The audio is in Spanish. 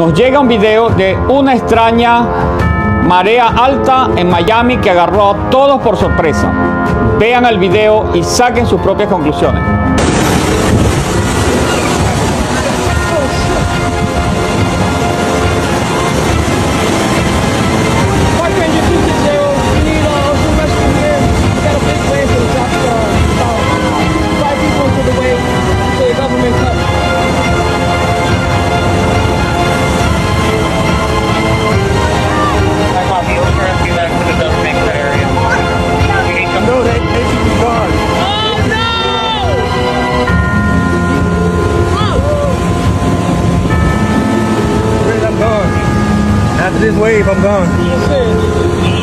nos llega un video de una extraña marea alta en Miami que agarró a todos por sorpresa. Vean el video y saquen sus propias conclusiones. After this wave, I'm gone. Yes.